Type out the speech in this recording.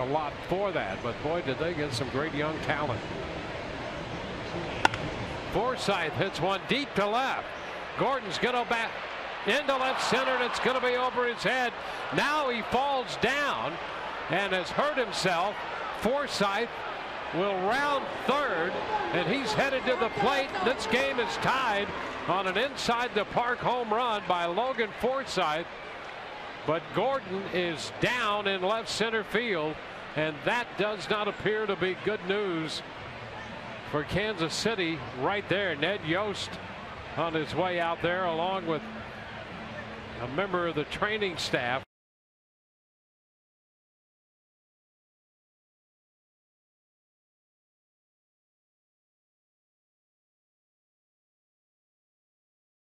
a lot for that. But boy, did they get some great young talent. Forsythe hits one deep to left. Gordon's going to bat into left center, and it's going to be over his head. Now he falls down and has hurt himself. Forsythe will round third, and he's headed to the plate. This game is tied on an inside the park home run by Logan Forsythe. But Gordon is down in left center field, and that does not appear to be good news for Kansas City right there. Ned Yost on his way out there along with a member of the training staff.